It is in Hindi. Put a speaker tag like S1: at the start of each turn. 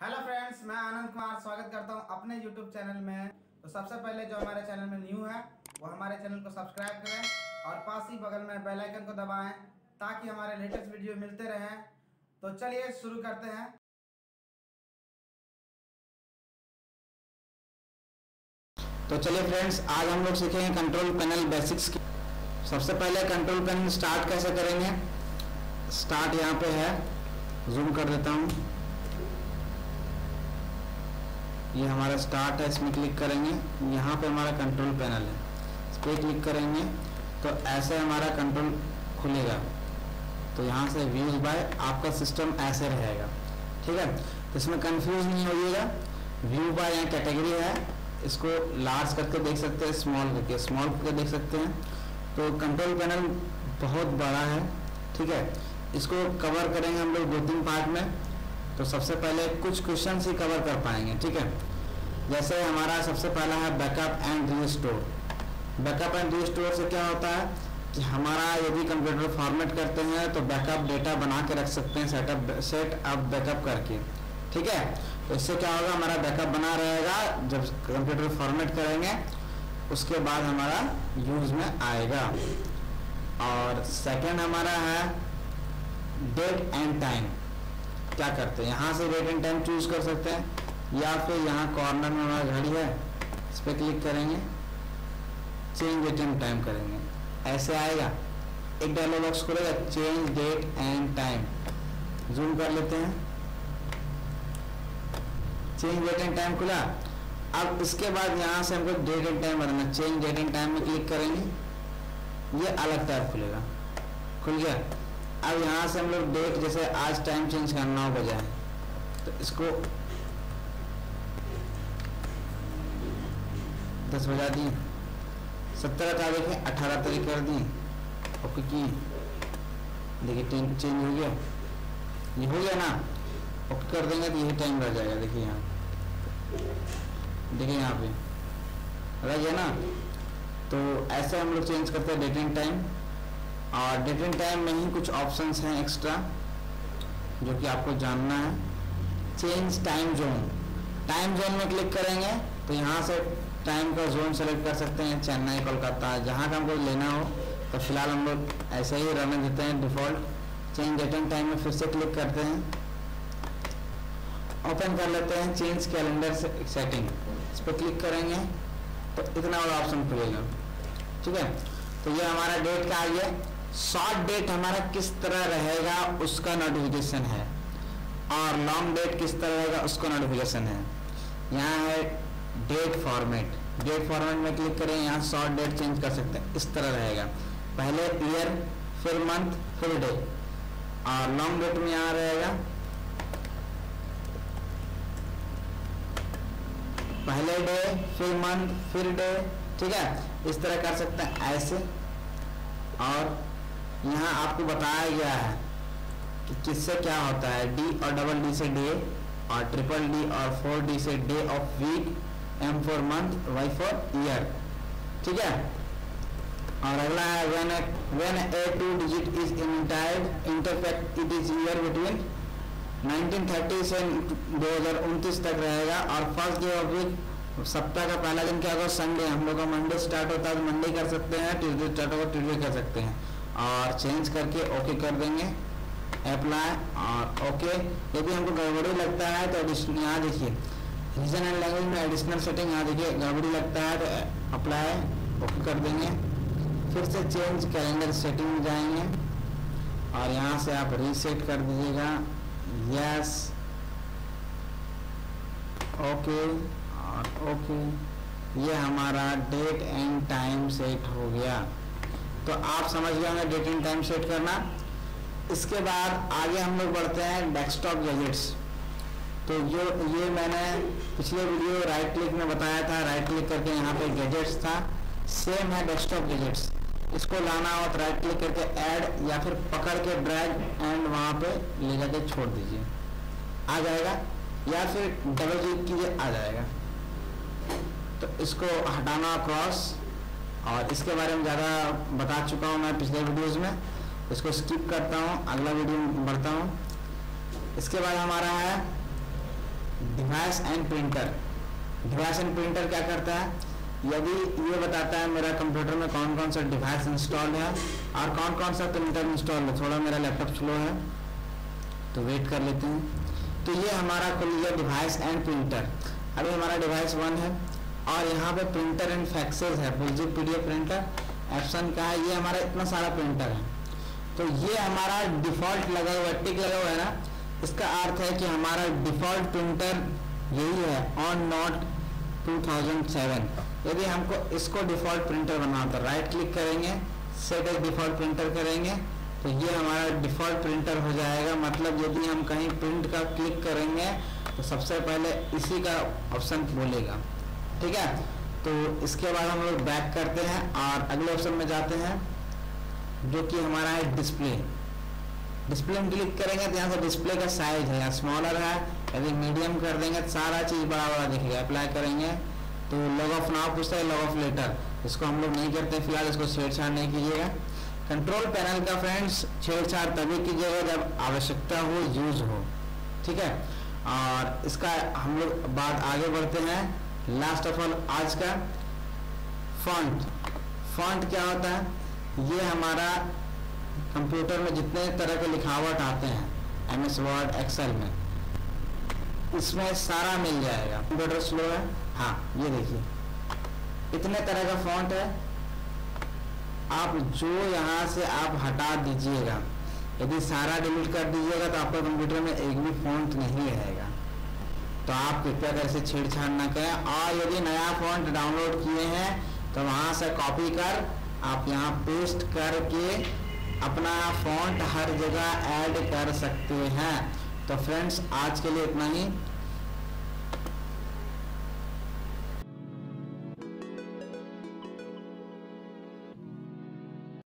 S1: हेलो फ्रेंड्स मैं आनंद कुमार स्वागत करता हूँ अपने यूट्यूब चैनल में। तो सबसे पहले जो हमारे चैनल में न्यू है, वो हमारे चैनल को सब्सक्राइब करें और पास ही बगल में बेल आइकन को दबाएँ ताकि हमारे लेटेस्ट वीडियो मिलते रहें। तो चलिए शुरू करते हैं।
S2: तो चलिए फ्रेंड्स आज हम लोग सीखेंगे कंट्रोल पैनल बेसिक्स की। सबसे पहले कंट्रोल पैनल स्टार्ट कैसे करेंगे? स्टार्ट यहाँ पे है। जूम कर देता हूँ। ये हमारा स्टार्ट है, इसमें क्लिक करेंगे। यहाँ पे हमारा कंट्रोल पैनल है। इस पर क्लिक करेंगे तो ऐसे हमारा कंट्रोल खुलेगा। तो यहाँ से व्यूज़ बाय आपका सिस्टम ऐसे रहेगा। ठीक है? तो इसमें कंफ्यूज नहीं होइएगा। व्यू बाय यहाँ कैटेगरी है। इसको लार्ज करके देख सकते हैं स्मॉल करके। स्मॉल करके देख सकते हैं। तो कंट्रोल पैनल बहुत बड़ा है। ठीक है? इसको कवर करेंगे हम लोग दो तीन पार्ट में। तो सबसे पहले कुछ क्वेश्चन ही कवर कर पाएँगे, ठीक है? जैसे हमारा सबसे पहला है backup and restore backup and restore से क्या होता है? कि हमारा यदि कंप्यूटर फॉर्मेट करते हैं तो बैकअप डेटा बना के रख सकते हैं सेटअप सेट अप बैकअप करके, ठीक है? तो इससे क्या होगा? हमारा बैकअप बना रहेगा, जब कंप्यूटर फॉर्मेट करेंगे, उसके बाद हमारा यूज़ में आएगा। और सेकंड हमारा है डेट एंड टाइम क्या करते हैं? यहाँ से डेट एंड टाइम चूज़ कर सकते हैं। या फिर यहाँ कॉर्नर में हमारा घड़ी है, इस पर क्लिक करेंगे। चेंज डेट एंड टाइम करेंगे। ऐसे आएगा। एक डायलॉग बॉक्स खुलेगा। Change date and time zoom कर लेते हैं। चेंज डेट एंड टाइम खुला। अब इसके बाद यहाँ से हमको डेट एंड टाइम बताना चेंज डेट एंड टाइम में क्लिक करेंगे। ये अलग टाइप खुलेगा। खुल गया। अब यहाँ से हम लोग डेट जैसे आज टाइम चेंज करना हो बजाय तो इसको दस बजा दी सत्रह तारीख है अठारह तारीख कर दी। ओके की देखिए टाइम चेंज हो गया। ये हो गया ना? ओके कर देंगे तो यही टाइम रह जाएगा। देखिए यहाँ। देखिए यहाँ पे। रह गया ना? तो ऐसे हम लोग चेंज करते हैं डेट एंड टाइम और एंड टाइम में ही कुछ ऑप्शंस हैं एक्स्ट्रा जो कि आपको जानना है। Change time zone time zone में क्लिक करेंगे तो यहाँ से टाइम का जोन सेलेक्ट कर सकते हैं, चेन्नई, कोलकाता, जहाँ का हमको लेना हो। तो फ़िलहाल हम लोग ऐसे ही रहने देते हैं default change date and time में फिर से क्लिक करते हैं। ओपन कर लेते हैं चेंज कैलेंडर सेटिंग इस पर क्लिक करेंगे तो इतना बड़ा ऑप्शन खुलेगा। ठीक है? तो ये हमारा डेट का आ गया शॉर्ट डेट हमारा किस तरह रहेगा, उसका नोटिफिकेशन है। और लॉन्ग डेट किस तरह रहेगा, उसका नोटिफिकेशन है। यहाँ है डेट फॉर्मेट डेट फॉर्मेट में क्लिक करें, यहाँ शॉर्ट डेट चेंज कर सकते हैं। इस तरह रहेगा। पहले ईयर फिर मंथ फिर डे और लॉन्ग डेट में यहाँ रहेगा। पहले डे फिर मंथ फिर डे ठीक है? इस तरह कर सकते हैं ऐसे। और यहाँ आपको बताया गया है कि किससे क्या होता है? डी और डबल डी से डे और ट्रिपल डी और फोर डी से day of week M for month Y for year ठीक है? और अगला है when when a two digit is entered interpret it is year between 1930 से दो तक रहेगा। और फ़र्स्ट डे ऑफ़ वीक सप्ताह का पहला दिन क्या होगा? संडे हम लोग का मंडे स्टार्ट होता है तो मंडे कर सकते हैं ट्यूजडे स्टार्ट होगा ट्यूजडे कर सकते हैं। और चेंज करके ओके कर देंगे। अप्लाई और ओके यदि हमको गड़बड़ी लगता है तो यहाँ देखिए। रीजन एंड लैंग्वेज में एडिशनल सेटिंग यहाँ देखिए, गड़बड़ी लगता है तो अप्लाई ओके कर देंगे। फिर से चेंज कैलेंडर सेटिंग में जाएँगे। और यहाँ से आप रीसेट कर दीजिएगा। यस ओके और ओके ये हमारा डेट एंड टाइम सेट हो गया। तो आप समझ गए होंगे डेट एंड टाइम सेट करना। इसके बाद आगे हम लोग बढ़ते हैं डेस्कटॉप गैजेट्स तो जो ये मैंने पिछले वीडियो राइट क्लिक में बताया था राइट क्लिक करके यहाँ पे गैजेट्स था। सेम है डेस्कटॉप गैजेट्स इसको लाना हो तो राइट क्लिक करके ऐड या फिर पकड़ के ड्रैग एंड वहाँ पे ले जाके छोड़ दीजिए। आ जाएगा? या फिर डबल क्लिक कीजिए, आ जाएगा। तो इसको हटाना क्रॉस और इसके बारे में ज़्यादा बता चुका हूँ मैं पिछले वीडियोस में। इसको स्किप करता हूँ, अगला वीडियो में बढ़ता हूँ। इसके बाद हमारा है device and printer device and printer क्या करता है? यदि ये बताता है मेरा कंप्यूटर में कौन कौन सा डिवाइस इंस्टॉल है और कौन कौन सा प्रिंटर इंस्टॉल है। थोड़ा मेरा लैपटॉप स्लो है तो वेट कर लेते हैं। तो ये हमारा गया डिवाइस एंड प्रिंटर अभी हमारा डिवाइस वन है। और यहाँ पे प्रिंटर एंड फैक्सेस है बुलजिट पीडीएफ प्रिंटर एप्सन का है, ये हमारा इतना सारा प्रिंटर है। तो ये हमारा डिफ़ॉल्ट लगा हुआ टिक लगा हुआ है ना, इसका अर्थ है कि हमारा डिफ़ॉल्ट प्रिंटर यही है ऑन नॉट 2007 यदि हमको इसको डिफ़ॉल्ट प्रिंटर बनाना तो राइट क्लिक करेंगे सेट एज डिफ़ॉल्ट प्रिंटर करेंगे तो ये हमारा डिफ़ॉल्ट प्रिंटर हो जाएगा। मतलब यदि हम कहीं प्रिंट का क्लिक करेंगे तो सबसे पहले इसी का ऑप्शन बोलेगा ठीक है? तो इसके बाद हम लोग बैक करते हैं और अगले ऑप्शन में जाते हैं, जो कि हमारा है डिस्प्ले डिस्प्ले में क्लिक करेंगे तो यहाँ से डिस्प्ले का साइज़ है या स्मॉलर है यदि मीडियम कर देंगे तो सारा चीज़ बड़ा बड़ा दिखेगा अप्लाई करेंगे. तो लॉग ऑफ़ नाउ पूछता है लॉग ऑफ़ लेटर इसको हम लोग नहीं करते, फ़िलहाल इसको छेड़छाड़ नहीं कीजिएगा. कंट्रोल पैनल का फ्रेंड्स छेड़छाड़ तभी कीजिएगा जब आवश्यकता हो यूज़ हो. ठीक है? और इसका हम लोग बात आगे बढ़ते हैं. लास्ट ऑफ़ ऑल आज का फॉन्ट फॉन्ट क्या होता है? ये हमारा कंप्यूटर में जितने तरह के लिखावट आते हैं एम एस वर्ड एक्सेल में इसमें सारा मिल जाएगा। कंप्यूटर स्लो है? हाँ ये देखिए। इतने तरह का फॉन्ट है। आप जो यहाँ से आप हटा दीजिएगा, यदि सारा डिलीट कर दीजिएगा तो आपका कंप्यूटर में एक भी फॉन्ट नहीं रहेगा। तो आप कृपया कर से छेड़छाड़ ना करें। और यदि नया फॉन्ट डाउनलोड किए हैं तो वहाँ से कॉपी कर, आप यहाँ पेस्ट करके अपना फॉन्ट हर जगह ऐड कर सकते हैं। तो फ्रेंड्स आज के लिए इतना ही।